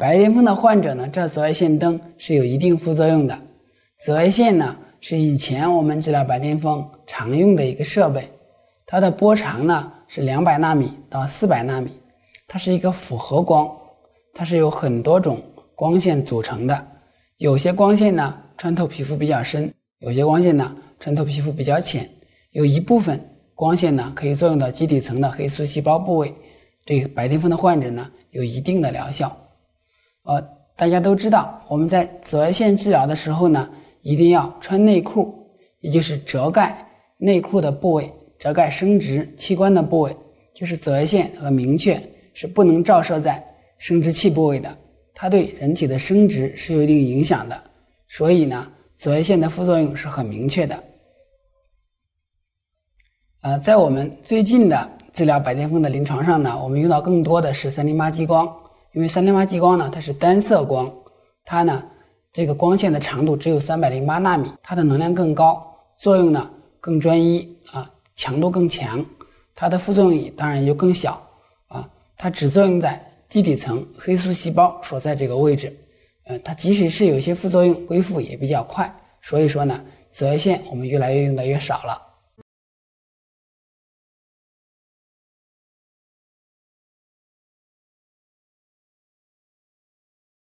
白癜风的患者呢，照紫外线灯是有一定副作用的。紫外线呢，是以前我们治疗白癜风常用的一个设备，它的波长呢是两百纳米到四百纳米，它是一个复合光，它是由很多种光线组成的。有些光线呢穿透皮肤比较深，有些光线呢穿透皮肤比较浅，有一部分光线呢可以作用到基底层的黑素细胞部位，对白癜风的患者呢有一定的疗效。呃，大家都知道，我们在紫外线治疗的时候呢。一定要穿内裤，也就是遮盖内裤的部位，遮盖生殖器官的部位，就是紫外线和明确是不能照射在生殖器部位的，它对人体的生殖是有一定影响的。所以呢，紫外线的副作用是很明确的。呃，在我们最近的治疗白癜风的临床上呢，我们用到更多的是三零八激光，因为三零八激光呢，它是单色光，它呢。这个光线的长度只有三百零八纳米，它的能量更高，作用呢更专一啊，强度更强，它的副作用当然就更小啊。它只作用在基底层黑素细胞所在这个位置，呃，它即使是有些副作用，恢复也比较快。所以说呢，紫外线我们越来越用的越少了。